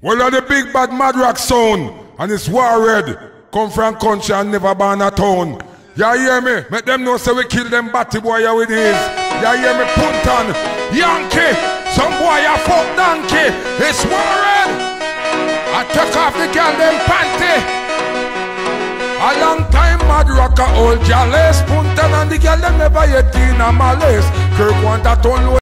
Well, are the big bad mad rock sound, and it's war red. Come from country and never born a town. Ya hear me? Make them know say we kill them batty boy here with his. Ya hear me? Puntan, Yankee, some boy a fuck donkey. It's war red. I took off the girl them panty. A long time mad rock a old jealous Puntan and the girl them never yet in a malice Kirk want a ton